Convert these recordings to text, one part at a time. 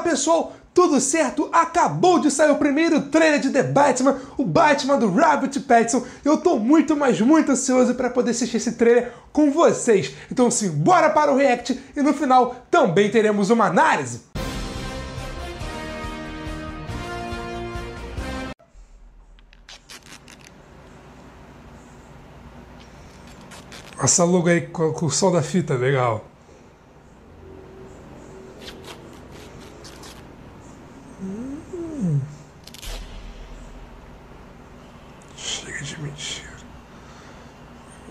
Pessoal, tudo certo? Acabou de sair o primeiro trailer de The Batman, o Batman do Robert Pattinson. Eu tô muito, mas muito ansioso para poder assistir esse trailer com vocês. Então sim, bora para o react e no final também teremos uma análise. Essa logo aí com o som da fita, legal. Hum. Chega de mentira.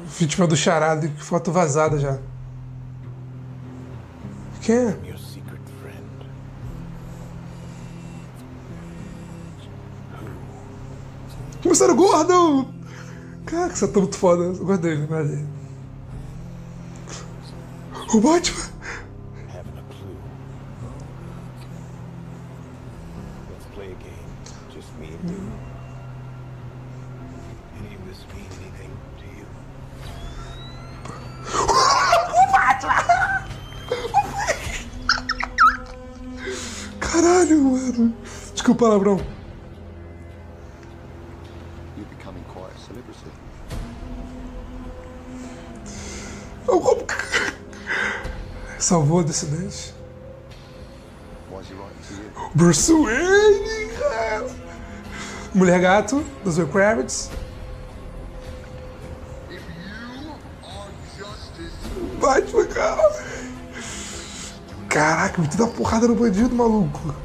Vítima do charado, foto vazada já. Quem é? Your secret friend. Comissário Gordon! Caraca, você tá muito foda. Eu gosto dele. O Batman! This mean anything to you? Caralho, mano. Desculpa o palavrão. You're becoming quite a celebrity. Eu- Salvou a dissidente. Bruce Wayne, cara. Mulher Gato, do Zoe Kravitz. Batman, cara. Caraca, muito da porrada no bandido, maluco.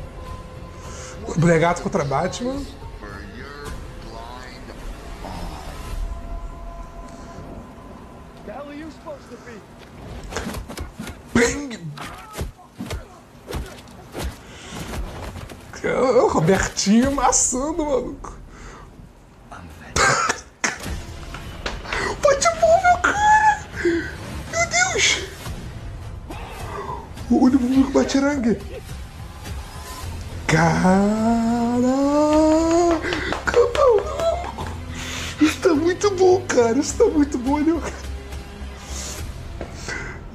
Mulher Gato contra Batman. Bang! Cara, o Robertinho amassando, maluco. O olho do Batirangue. Caraca, maluco! Isso tá muito bom, cara. Isso tá muito bom, né?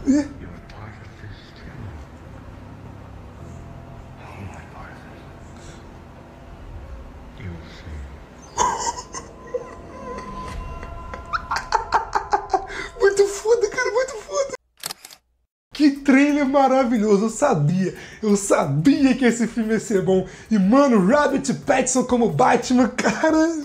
É. Muito Trailer maravilhoso, eu sabia, eu sabia que esse filme ia ser bom. E, mano, Rabbit Pattinson como Batman, cara.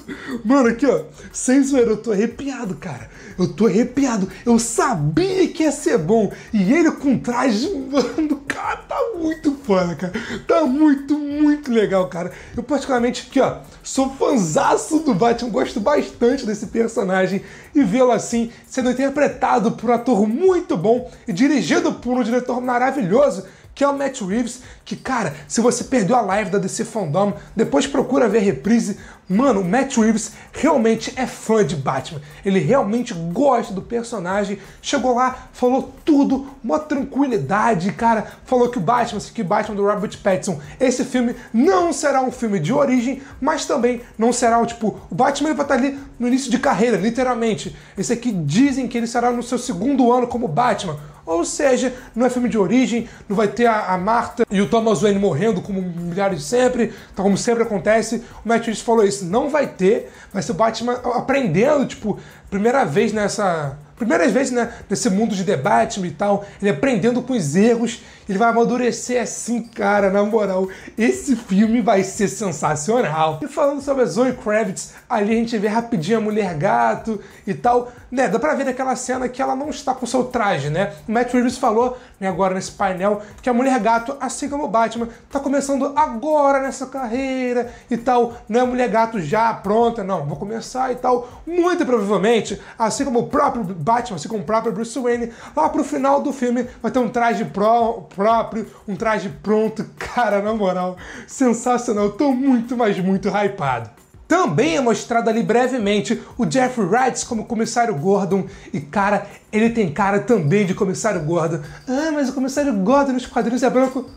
Mano, aqui, ó, sem zoeira, eu tô arrepiado, cara. Eu tô arrepiado, eu sabia que ia ser bom. E ele com traje, mano, cara, tá muito foda, cara. Tá muito, muito legal, cara. Eu, particularmente, aqui, ó, sou fanzaço do Batman, gosto bastante desse personagem. E vê-lo assim, sendo interpretado por um ator muito bom e dirigido por um diretor maravilhoso, que é o Matt Reeves, que, cara, se você perdeu a live da DC Fandom, depois procura ver a reprise. Mano, o Matt Reeves realmente é fã de Batman. Ele realmente gosta do personagem. Chegou lá, falou tudo, uma tranquilidade, cara. Falou que o Batman, que o Batman do Robert Pattinson, esse filme não será um filme de origem, mas também não será o tipo, o Batman vai estar ali no início de carreira, literalmente. Esse aqui dizem que ele será no seu segundo ano como Batman. Ou seja, não é filme de origem, não vai ter a, a Marta e o Thomas Wayne morrendo como milhares de sempre, tá como sempre acontece. O Matt Reeves falou isso, não vai ter, vai ser o Batman aprendendo, tipo, primeira vez nessa... Primeiras vezes, né, nesse mundo de debate e tal, ele aprendendo com os erros, ele vai amadurecer assim, cara, na moral. Esse filme vai ser sensacional. E falando sobre a Zoe Kravitz, ali a gente vê rapidinho a Mulher Gato e tal, né, dá pra ver naquela cena que ela não está com seu traje, né? O Matt Reeves falou, né, agora nesse painel, que a Mulher Gato, assim como o Batman, tá começando agora nessa carreira e tal, não é a Mulher Gato já pronta, não, vou começar e tal. Muito provavelmente, assim como o próprio Batman, como o próprio Bruce Wayne, lá pro final do filme vai ter um traje pró próprio, um traje pronto. Cara, na moral, sensacional. Tô muito, mas muito hypado. Também é mostrado ali brevemente o Jeffrey Wright como comissário Gordon. E, cara, ele tem cara também de comissário Gordon. Ah, mas o comissário Gordon nos quadrinhos é branco.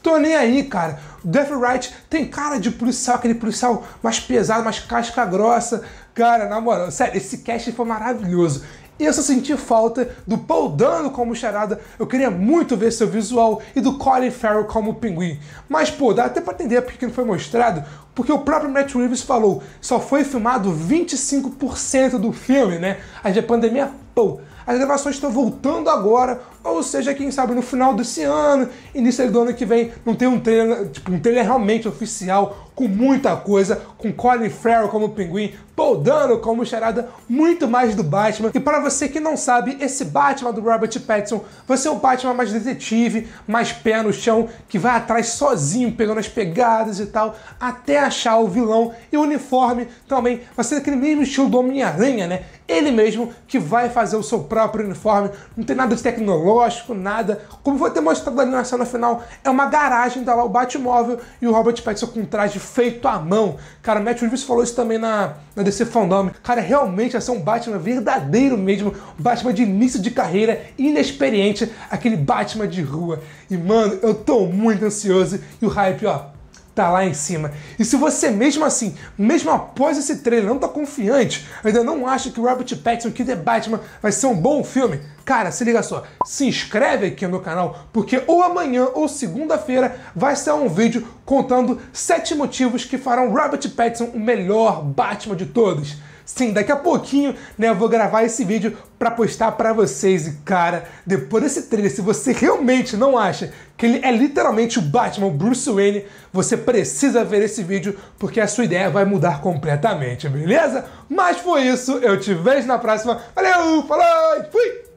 Tô nem aí, cara. Jeffrey Wright tem cara de policial, aquele policial mais pesado, mais casca grossa. Cara, na moral, sério, esse cast foi maravilhoso. Eu só senti falta do Paul Dano como charada, eu queria muito ver seu visual, e do Colin Farrell como pinguim. Mas, pô, dá até pra entender porque não foi mostrado, porque o próprio Matt Reeves falou, só foi filmado 25% do filme, né? A pandemia, pô, as gravações estão voltando agora, ou seja, quem sabe no final desse ano, início do ano que vem, não tem um trailer, tipo, um trailer realmente oficial, com muita coisa, com Colin Farrell como pinguim, Paul Dano como charada, muito mais do Batman. E para você que não sabe, esse Batman do Robert Pattinson vai ser um Batman mais detetive, mais pé no chão, que vai atrás sozinho, pegando as pegadas e tal, até achar o vilão. E o uniforme também vai ser aquele mesmo estilo do Homem-Aranha, né? Ele mesmo que vai fazer o seu próprio uniforme, não tem nada de tecnológico, nada. Como foi ter mostrado ali na cena final, é uma garagem, tá lá o Batmóvel e o Robert Pattinson com traje feito à mão. Cara, o Matt Reeves falou isso também na, na DC Fandom. Cara, realmente ia ser um Batman verdadeiro mesmo, Batman de início de carreira, inexperiente, aquele Batman de rua. E, mano, eu tô muito ansioso e o hype, ó, tá lá em cima. E se você mesmo assim, mesmo após esse trailer, não tá confiante, ainda não acha que Robert Pattinson, que The Batman, vai ser um bom filme, cara, se liga só, se inscreve aqui no canal, porque ou amanhã ou segunda-feira vai ser um vídeo contando sete motivos que farão Robert Pattinson o melhor Batman de todos. Sim, daqui a pouquinho, né, eu vou gravar esse vídeo para postar para vocês. E cara, depois desse trailer, se você realmente não acha que ele é literalmente o Batman, o Bruce Wayne, você precisa ver esse vídeo porque a sua ideia vai mudar completamente, beleza? Mas foi isso, eu te vejo na próxima. Valeu, falou, fui!